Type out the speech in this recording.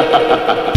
ha ha ha